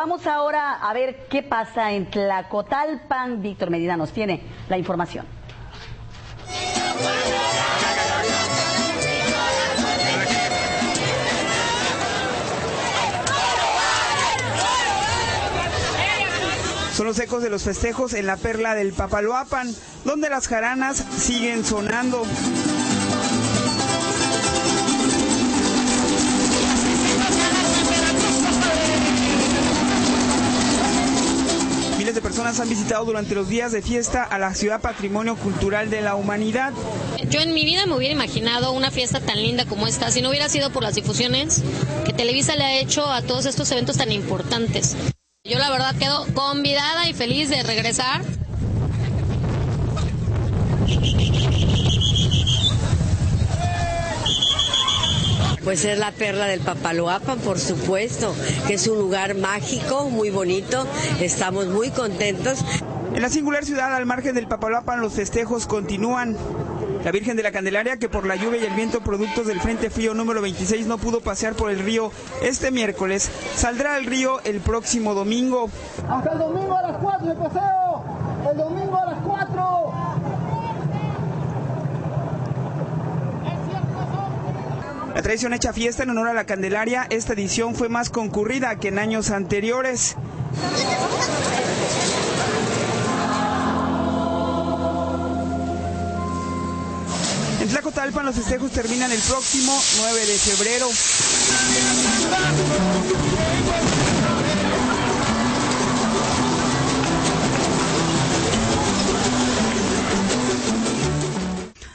Vamos ahora a ver qué pasa en Tlacotalpan. Víctor Medina nos tiene la información. Son los ecos de los festejos en la perla del Papaloapan, donde las jaranas siguen sonando. Miles de personas han visitado durante los días de fiesta a la ciudad patrimonio cultural de la humanidad. Yo en mi vida me hubiera imaginado una fiesta tan linda como esta, si no hubiera sido por las difusiones que Televisa le ha hecho a todos estos eventos tan importantes. Yo la verdad quedo convidada y feliz de regresar. Pues es la perla del Papaloapan, por supuesto, que es un lugar mágico, muy bonito. Estamos muy contentos. En la singular ciudad al margen del Papaloapan los festejos continúan. La Virgen de la Candelaria, que por la lluvia y el viento productos del Frente Frío número 26 no pudo pasear por el río este miércoles, saldrá al río el próximo domingo. Hasta el domingo a las 4 el paseo. El domingo a las 4. La tradición hecha fiesta en honor a la Candelaria, esta edición fue más concurrida que en años anteriores. En Tlacotalpan los festejos terminan el próximo 9 de febrero.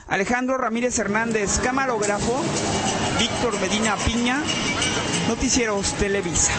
Alejandro Ramírez Hernández, camarógrafo, Víctor Medina Piña, Noticieros Televisa.